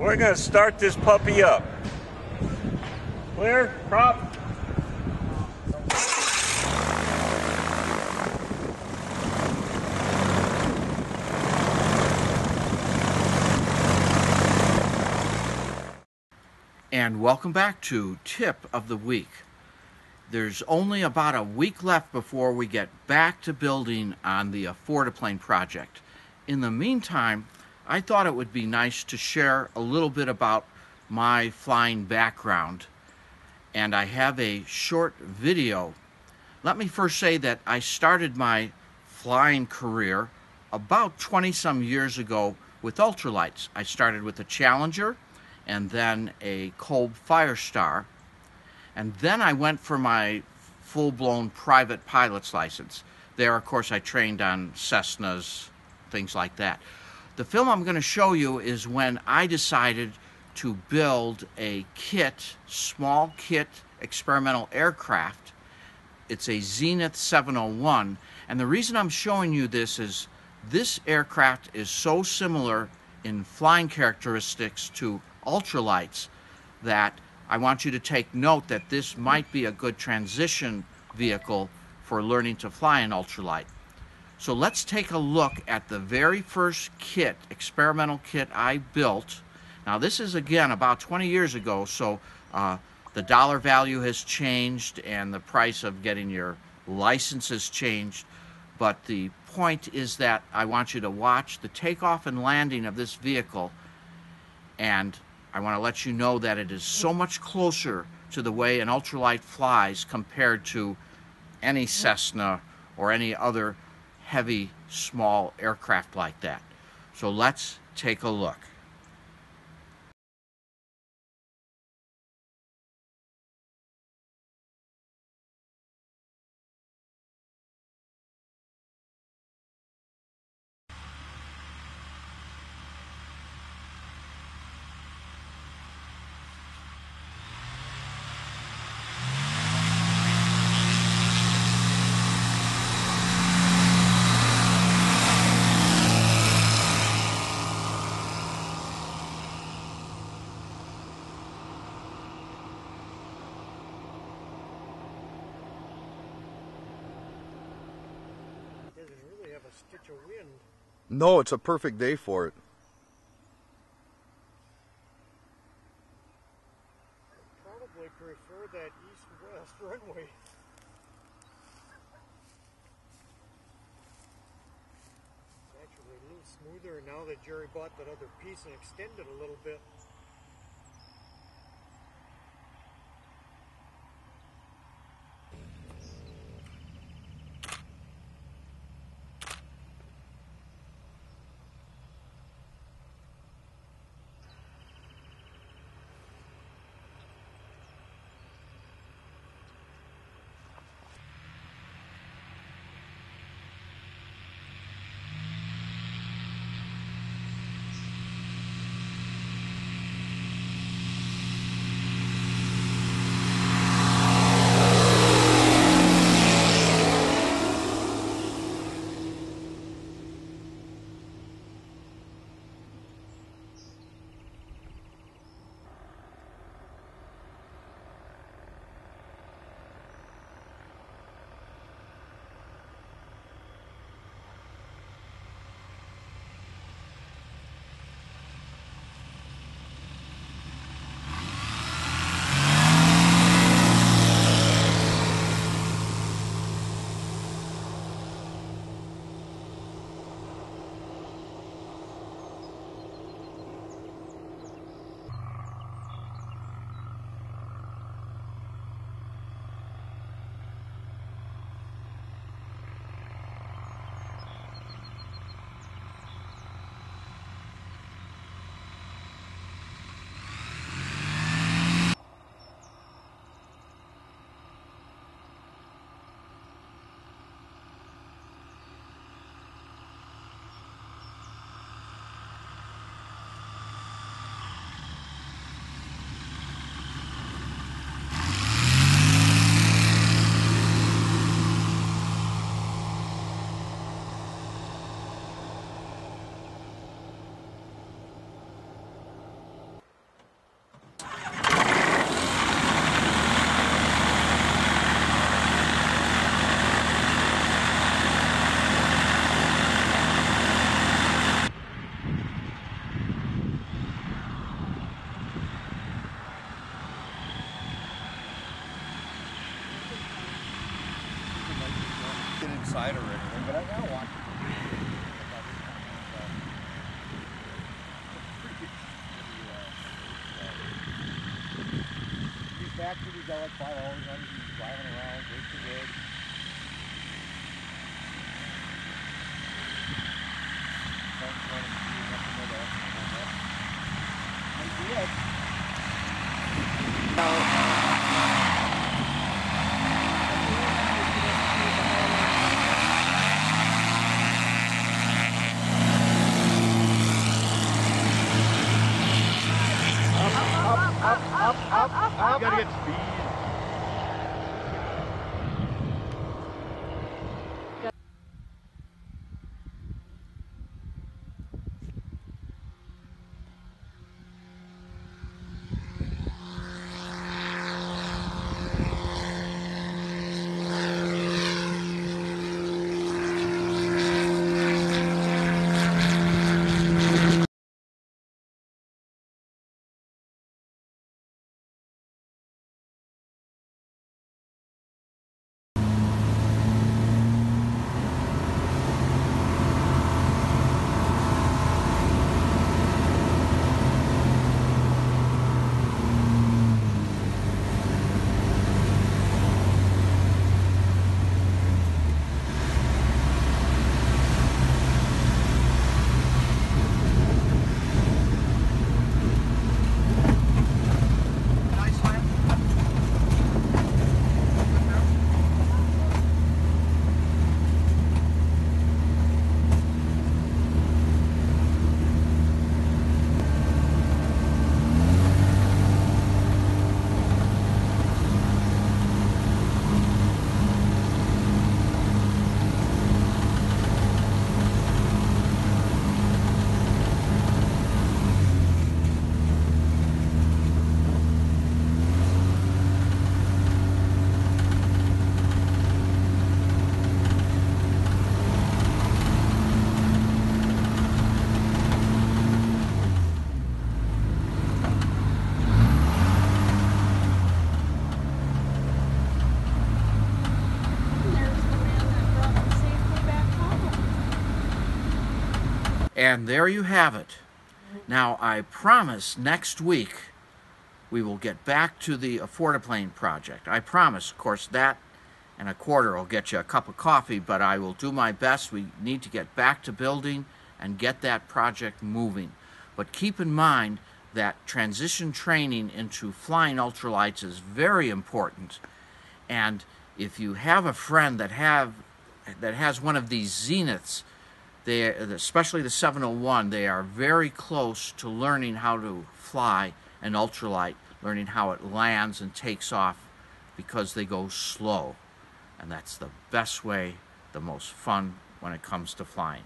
We're gonna start this puppy up. Clear, prop. And welcome back to Tip of the Week. There's only about a week left before we get back to building on the Affordaplane project. In the meantime, I thought it would be nice to share a little bit about my flying background. And I have a short video. Let me first say that I started my flying career about 20 some years ago with ultralights. I started with a Challenger and then a Kolb Firestar. And then I went for my full blown private pilot's license. There, of course, I trained on Cessnas, things like that. The film I'm going to show you is when I decided to build a kit, small kit experimental aircraft. It's a Zenith 701. And the reason I'm showing you this is this aircraft is so similar in flying characteristics to ultralights that I want you to take note that this might be a good transition vehicle for learning to fly an ultralight. So let's take a look at the very first kit, experimental kit I built. Now this is again about 20 years ago, so uh, the dollar value has changed and the price of getting your license has changed. But the point is that I want you to watch the takeoff and landing of this vehicle and I want to let you know that it is so much closer to the way an ultralight flies compared to any Cessna or any other heavy small aircraft like that. So let's take a look. A stitch of wind. No, it's a perfect day for it. I Probably prefer that east-west runway. It's actually a little smoother now that Jerry bought that other piece and extended a little bit. Outside or anything, but I gotta watch it. These factories, he's got like five hours on, he's driving around, goes to wood. Thanks for letting me do nothing but that. Might be it. Gotta speed. There's the man that brought them safely back home. And there you have it. Now, I promise next week we will get back to the Affordaplane project. I promise. Of course, that and a quarter will get you a cup of coffee, but I will do my best. We need to get back to building and get that project moving. But keep in mind that transition training into flying ultralights is very important. And if you have a friend that have that has one of these zeniths, they especially the 701, they are very close to learning how to fly an ultralight, learning how it lands and takes off because they go slow. And that's the best way, the most fun when it comes to flying.